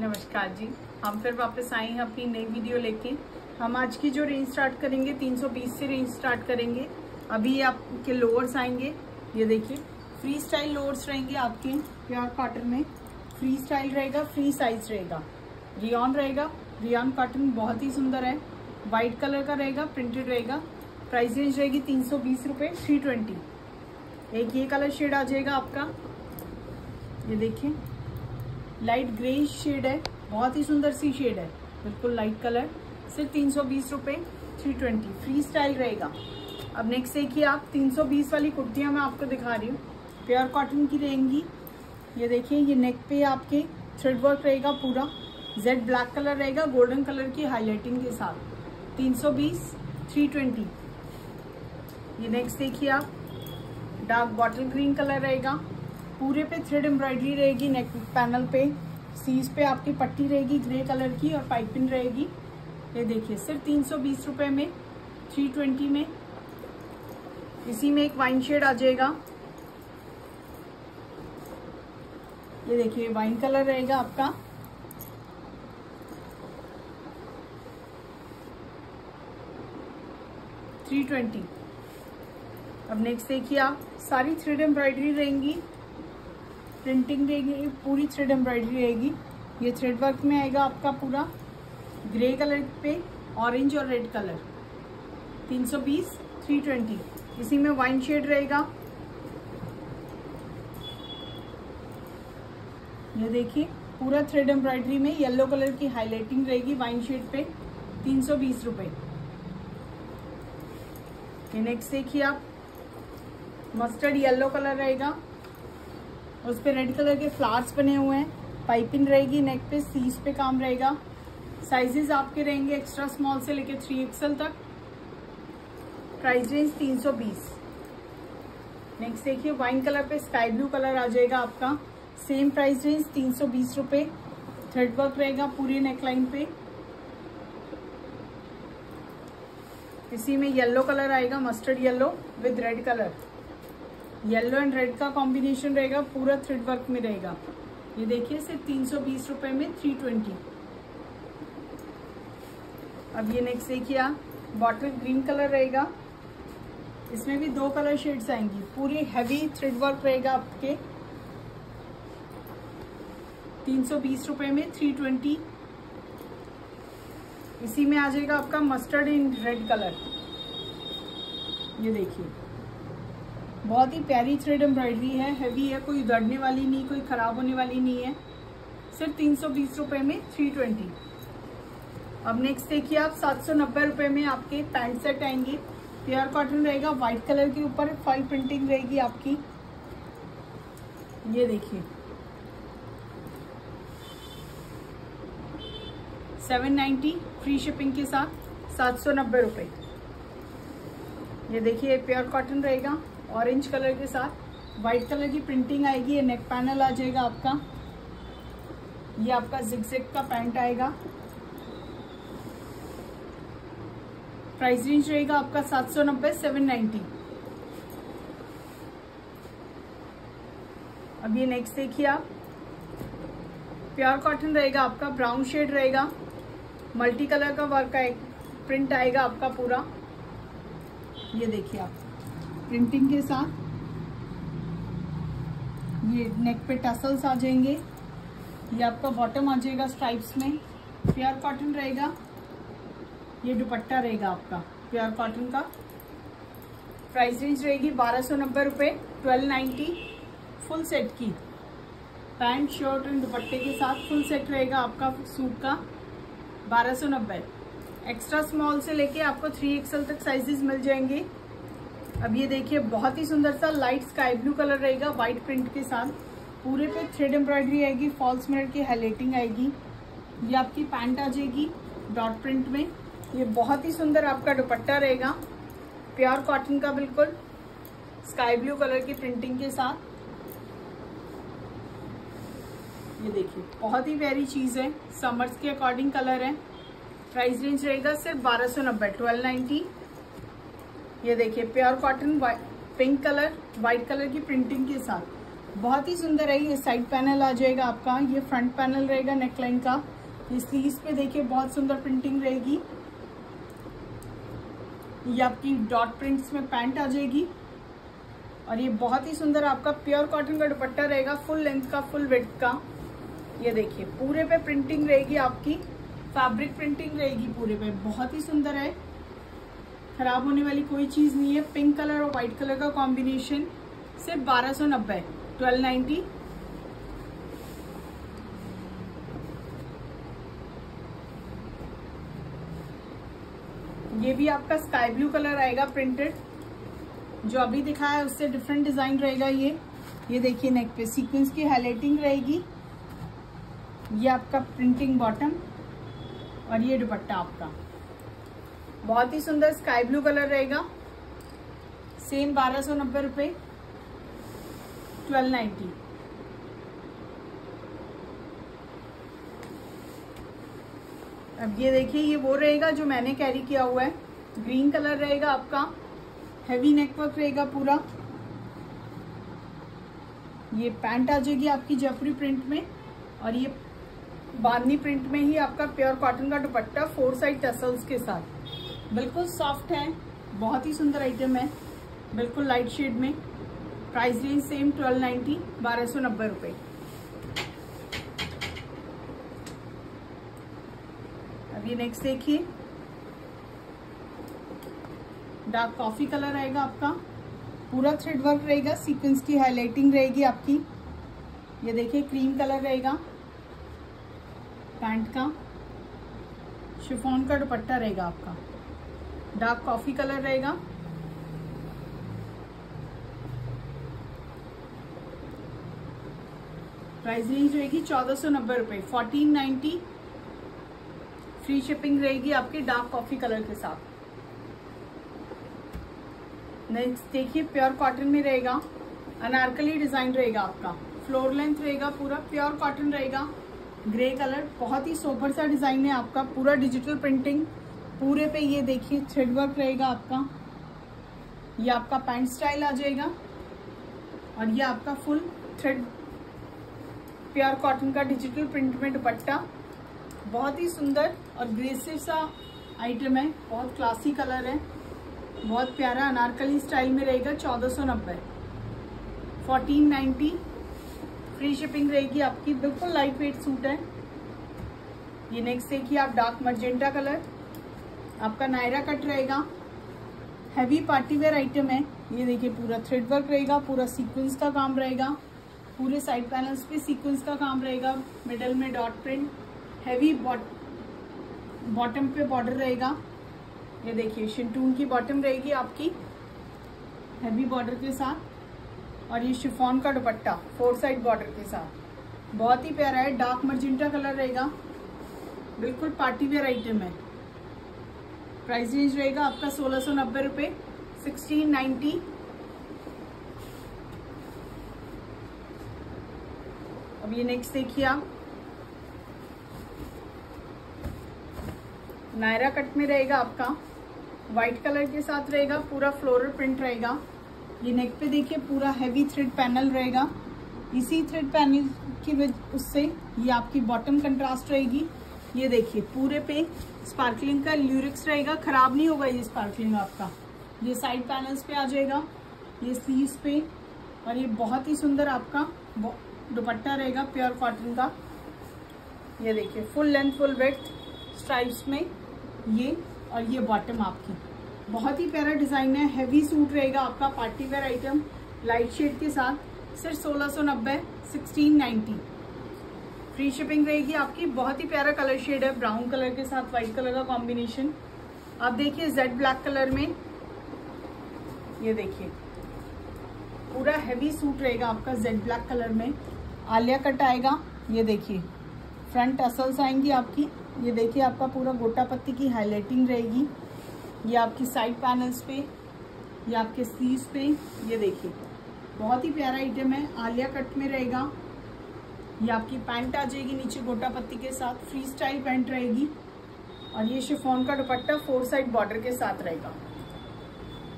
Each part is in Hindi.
नमस्कार जी। हम फिर वापस आए हैं अपनी नई वीडियो लेके। हम आज की जो रेंज स्टार्ट करेंगे 320 से रेंज स्टार्ट करेंगे। अभी आपके लोअर्स आएँगे। ये देखिए फ्री स्टाइल लोअर्स रहेंगे आपके प्यार कॉटन में। फ्री स्टाइल रहेगा फ्री साइज़ रहेगा। रियॉन रहेगा। रियॉन कॉटन बहुत ही सुंदर है। वाइट कलर का रहेगा प्रिंटेड रहेगा। प्राइस रेंज रहेगी तीन सौ बीस रुपये थ्री ट्वेंटी एक ये कलर शेड आ जाएगा आपका। ये देखिए लाइट ग्रे शेड है, बहुत ही सुंदर सी शेड है, बिल्कुल लाइट कलर, सिर्फ़ तीन सौ बीस रुपये थ्री ट्वेंटी, फ्री स्टाइल रहेगा। अब नेक्स्ट देखिए आप, तीन सौ बीस वाली कुर्तियाँ मैं आपको दिखा रही हूँ, प्योर कॉटन की रहेंगी। ये देखिए, ये नेक पे आपके थ्रेड वर्क रहेगा पूरा जेड ब्लैक कलर रहेगा गोल्डन कलर की हाईलाइटिंग के साथ। तीन सौ बीस, थ्री ट्वेंटी। ये नेक्स्ट देखिए आप डार्क बॉटल ग्रीन कलर रहेगा। पूरे पे थ्रेड एम्ब्रॉयडरी रहेगी नेक पैनल पे सीज पे आपकी पट्टी रहेगी ग्रे कलर की और पाइपिंग रहेगी। ये देखिए, सिर्फ़ तीन सौ बीस रुपए में थ्री ट्वेंटी में। इसी में एक वाइन शेड आ जाएगा। ये देखिए वाइन कलर रहेगा आपका। थ्री ट्वेंटी अब नेक्स्ट देखिए आप, सारी थ्रेड एम्ब्रॉयडरी रहेंगी। प्रिंटिंग रहेगी पूरी थ्रेड एम्ब्रॉयडरी रहेगी। ये थ्रेड वर्क में आएगा आपका पूरा। ग्रे कलर पे ऑरेंज और रेड कलर 320 320 इसी में वाइन शेड रहेगा। ये देखिए, पूरा थ्रेड एम्ब्रॉयडरी में येलो कलर की हाईलाइटिंग रहेगी वाइन शेड पे, तीन सौ बीस रुपए। नेक्स्ट देखिए आप। मस्टर्ड येलो कलर रहेगा। उस पर रेड कलर के फ्लावर्स बने हुए हैं। पाइपिंग रहेगी, नेक पे सीज पे काम रहेगा। साइजेस आपके रहेंगे एक्स्ट्रा स्मॉल से लेके थ्री एक्सएल तक। प्राइस रेंज 320 नेक्स्ट देखिए, वाइन कलर पे स्काई ब्लू कलर आ जाएगा आपका। सेम प्राइस रेंज तीन सौ बीस रुपए। थ्रेड वर्क रहेगा पूरी नेकलाइन पे। इसी में येलो कलर आएगा mustard yellow with red colour yellow and red का कॉम्बिनेशन रहेगा, पूरा थ्रेड वर्क में रहेगा। ये देखिए, सिर्फ़ तीन सौ बीस रुपए में थ्री ट्वेंटी अब ये नेक्स्ट देखिए आप बॉटल ग्रीन कलर रहेगा। इसमें भी दो कलर शेड्स आएँगी। पूरी हैवी थ्रेड वर्क रहेगा आपके। तीन सौ बीस रुपए में थ्री ट्वेंटी इसी में आ जाएगा आपका मस्टर्ड इन रेड कलर ये देखिए। बहुत ही प्यारी थ्रेड एम्ब्रॉयडरी है हैवी है, कोई उधड़ने वाली नहीं, कोई खराब होने वाली नहीं है। सिर्फ़ तीन सौ बीस रुपए में थ्री ट्वेंटी अब नेक्स्ट देखिए आप, सात सौ नब्बे रुपए में आपके पैंट सेट आएँगे। प्योर कॉटन रहेगा व्हाइट कलर के ऊपर फॉइल प्रिंटिंग रहेगी आपकी। ये देखिए। सेवन नाइन्टी फ्री शिपिंग के साथ, सात सौ नब्बे रुपये ये देखिए प्योर कॉटन रहेगा। ऑरेंज कलर के साथ। व्हाइट कलर की प्रिंटिंग आएगी, ये नेक पैनल आ जाएगा आपका। ये आपका जिगजेग का पैंट आएगा। प्राइस रेंज रहेगा आपका सात सौ नब्बे सेवन नाइन्टी अब ये नेक्स्ट देखिए आप। प्योर कॉटन रहेगा आपका ब्राउन शेड रहेगा। मल्टी कलर का वर्क आएगा प्रिंट आएगा आपका पूरा। ये देखिए आप। प्रिंटिंग के साथ। ये नेक पे टसल्स आ जाएँगे। ये आपका बॉटम आ जाएगा स्ट्राइप्स में। प्योर कॉटन रहेगा। ये दुपट्टा रहेगा आपका प्योर कॉटन का। प्राइस रेंज रहेगी बारह सौ नब्बे रुपये ट्वेल्व नाइन्टी फुल सेट की। पैंट शर्ट एंड दुपट्टे के साथ फुल सेट रहेगा आपका सूट का, बारह सौ नब्बे। एक्स्ट्रा स्मॉल से लेके आपको थ्री एक्सएल तक साइजेस मिल जाएँगे। अब ये देखिए, बहुत ही सुंदर सा लाइट स्काई ब्लू कलर रहेगा व्हाइट प्रिंट के साथ। पूरे पे थ्रेड एम्ब्रॉयडरी आएगी फॉल्स मिरर की हाईलाइटिंग आएगी, ये आपकी पैंट आ जाएगी डॉट प्रिंट में। ये बहुत ही सुंदर आपका दुपट्टा रहेगा प्योर कॉटन का बिल्कुल स्काई ब्लू कलर की प्रिंटिंग के साथ। ये देखिए, बहुत ही प्यारी चीज़ है समर्स के अकॉर्डिंग कलर है। प्राइस रेंज रहेगा सिर्फ़ बारह सौ नब्बे ट्वेल्व नाइनटी ये देखिए, pure cotton pink colour white colour की प्रिंटिंग के साथ। बहुत ही सुंदर है ये साइड पैनल आ जाएगा आपका, ये फ्रंट पैनल रहेगा नेकलाइन का। ये स्लीव पे देखिए, बहुत सुंदर प्रिंटिंग रहेगी। ये आपकी डॉट प्रिंट्स में पैंट आ जाएगी। और ये बहुत ही सुंदर आपका प्योर कॉटन का दुपट्टा रहेगा फुल लेंथ का फुल वेथ का। ये देखिए, पूरे पे प्रिंटिंग रहेगी आपकी फैब्रिक प्रिंटिंग रहेगी पूरे पे। बहुत ही सुंदर है। खराब होने वाली कोई चीज़ नहीं है। पिंक कलर और व्हाइट कलर का कॉम्बिनेशन सिर्फ़ बारह सौ नब्बे ट्वेल्व नाइन्टी ये भी आपका स्काई ब्लू कलर आएगा प्रिंटेड जो अभी दिखाया है, उससे डिफरेंट डिज़ाइन रहेगा ये। ये देखिए नेक पे सीक्वेंस की हाईलाइटिंग रहेगी। ये आपका प्रिंटिंग बॉटम और ये दुपट्टा आपका। बहुत ही सुंदर स्काई ब्लू कलर रहेगा। सेम बारह सौ नब्बे रुपये ट्वेल्व नाइन्टी अब ये देखिए, ये वो रहेगा जो मैंने कैरी किया हुआ है। ग्रीन कलर रहेगा आपका। हैवी नेकवर्क रहेगा पूरा। ये पैंट आ जाएगी आपकी जयपुरी प्रिंट में। और ये बांधनी प्रिंट में ही आपका प्योर कॉटन का दुपट्टा फोर साइड टसल्स के साथ। बिल्कुल सॉफ्ट है, बहुत ही सुंदर आइटम है, बिल्कुल लाइट शेड में price range same twelve ninety बारह सौ नब्बे रुपये अभी नेक्स्ट देखिए। डार्क कॉफ़ी कलर आएगा आपका। पूरा थ्रेड वर्क रहेगा सीक्वेंस की हाईलाइटिंग रहेगी आपकी। ये देखिए क्रीम कलर रहेगा। पैंट का। शिफोन का दुपट्टा रहेगा आपका। डार्क कॉफ़ी कलर रहेगा। प्राइस रेंज रहेगी चौदह सौ नब्बे रुपए। फोर्टीन नाइन्टी फ्री शिपिंग रहेगी आपके डार्क कॉफ़ी कलर के साथ। नेक्स्ट देखिए, प्योर कॉटन में रहेगा। अनारकली डिज़ाइन रहेगा आपका। फ्लोर लेंथ रहेगा पूरा, प्योर कॉटन रहेगा। ग्रे कलर, बहुत ही सोबर सा डिज़ाइन है आपका, पूरा डिजिटल प्रिंटिंग पूरे पे ये देखिए थ्रेड वर्क रहेगा आपका। ये आपका पैंट स्टाइल आ जाएगा। और ये आपका फुल थ्रेड प्योर कॉटन का डिजिटल प्रिंट में दुपट्टा। बहुत ही सुंदर और ग्रेसिव सा आइटम है। बहुत क्लासी कलर है। बहुत प्यारा अनारकली स्टाइल में रहेगा, चौदह सौ नब्बे। फोर्टीन नाइन्टी फ्री शिपिंग रहेगी आपकी। बिल्कुल लाइट वेट सूट है। ये नेक्स्ट देखिए आप डार्क मर्जेंटा कलर आपका नायरा कट रहेगा। हैवी पार्टी वेयर आइटम है। ये देखिए, पूरा थ्रेड वर्क रहेगा, पूरा सीक्वेंस का काम रहेगा। पूरे साइड पैनल्स पे सीक्वेंस का काम रहेगा। मिडल में डॉट प्रिंट हैवी बॉटम पे बॉर्डर रहेगा। ये देखिए शिंटून की बॉटम रहेगी आपकी हैवी बॉर्डर के साथ। और ये शिफॉन का दुपट्टा फोर साइड बॉर्डर के साथ। बहुत ही प्यारा है डार्क मर्जिंटा कलर रहेगा। बिल्कुल पार्टी वेयर आइटम है। प्राइस रेंज रहेगा आपका सोलह सौ नब्बे रुपये सिक्सटीन नाइन्टी अब ये नेक्स्ट देखिए आप। नायरा कट में रहेगा आपका। व्हाइट कलर के साथ रहेगा, पूरा फ्लोरल प्रिंट रहेगा। ये नेक पे देखिए, पूरा हैवी थ्रेड पैनल रहेगा। इसी थ्रेड पैनल की उससे ये आपकी बॉटम कंट्रास्ट रहेगी। ये देखिए, पूरे पे स्पार्कलिंग का ल्यूरिक्स रहेगा। खराब नहीं होगा ये स्पार्कलिंग आपका। ये साइड पैनल्स पे आ जाएगा, ये स्लीव्स पे, और ये बहुत ही सुंदर आपका दुपट्टा रहेगा प्योर कॉटन का। ये देखिए full length full width stripes में ये और ये बॉटम आपकी। बहुत ही प्यारा डिज़ाइन है। हैवी सूट रहेगा आपका party wear item light shade के साथ। सिर्फ़ सोलह सौ नब्बे सिक्सटीन नाइनटी फ्री शिपिंग रहेगी आपकी। बहुत ही प्यारा कलर शेड है। ब्राउन कलर के साथ व्हाइट कलर का कॉम्बिनेशन आप देखिए जेड ब्लैक कलर में। ये देखिए। पूरा हैवी सूट रहेगा आपका जेड ब्लैक कलर में। आलिया कट आएगा। ये देखिए। फ्रंट असल्स आएँगी आपकी। ये देखिए आपका पूरा गोटा पत्ती की हाईलाइटिंग रहेगी। ये आपकी साइड पैनल्स पे। ये आपके स्लीव्स पे। ये देखिए। बहुत ही प्यारा आइटम है। आलिया कट में रहेगा। ये आपकी पैंट आ जाएगी नीचे गोटा पत्ती के साथ फ्री स्टाइल पैंट रहेगी। और ये शिफोन का दुपट्टा फोर साइड बॉर्डर के साथ रहेगा।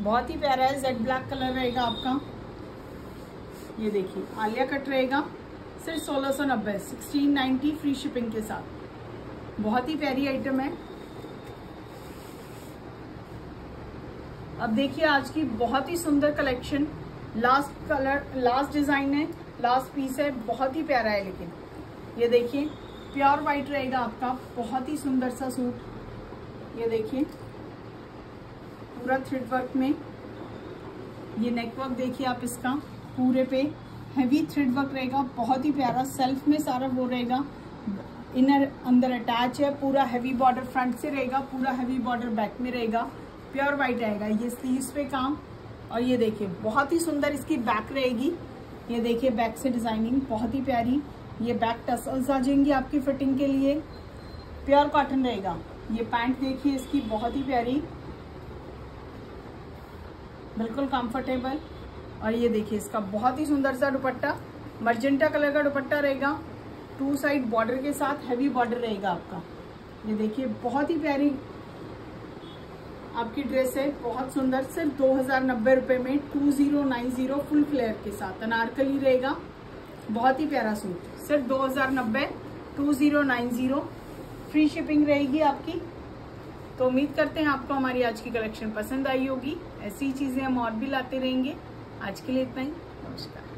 बहुत ही प्यारा है जेड ब्लैक कलर रहेगा आपका। ये देखिए, आलिया कट रहेगा, सिर्फ़ सोलह सौ नब्बे सिक्सटीन नाइन्टी फ्री शिपिंग के साथ। बहुत ही प्यारी आइटम है। अब देखिए आज की बहुत ही सुंदर collection last colour last design है। लास्ट पीस है, बहुत ही प्यारा है लेकिन। ये देखिए प्योर वाइट रहेगा आपका, बहुत ही सुंदर सा सूट ये देखिए, पूरा थ्रेड वर्क में। ये नेक वर्क देखिए आप इसका, पूरे पे हैवी थ्रेड वर्क रहेगा, बहुत ही प्यारा सेल्फ में सारा वो रहेगा। इनर अंदर अटैच है, पूरा हैवी बॉर्डर फ्रंट से रहेगा, पूरा हैवी बॉर्डर बैक में रहेगा। प्योर वाइट रहेगा ये स्लीव्स पे काम। और ये देखिए, बहुत ही सुंदर इसकी बैक रहेगी। ये देखिए बैक से डिज़ाइनिंग बहुत ही प्यारी। ये बैक टसल्स आ जाएँगी आपकी फिटिंग के लिए। प्योर कॉटन रहेगा। ये पैंट देखिए, इसकी बहुत ही प्यारी। बिल्कुल कंफर्टेबल और ये देखिए, इसका बहुत ही सुंदर सा दुपट्टा। मर्जेंटा कलर का दुपट्टा रहेगा। टू साइड बॉर्डर के साथ हैवी बॉर्डर रहेगा आपका। ये देखिए, बहुत ही प्यारी आपकी ड्रेस है, बहुत सुंदर, सिर्फ़ दो हज़ार नब्बे रुपए में two zero nine zero full flare के साथ, अनारकली रहेगा, बहुत ही प्यारा सूट। सिर्फ़ दो हज़ार नब्बे two zero nine zero free shipping रहेगी आपकी। तो उम्मीद करते हैं आपको हमारी आज की कलेक्शन पसंद आई होगी। ऐसी चीज़ें हम और भी लाते रहेंगे। आज के लिए इतना ही, नमस्कार।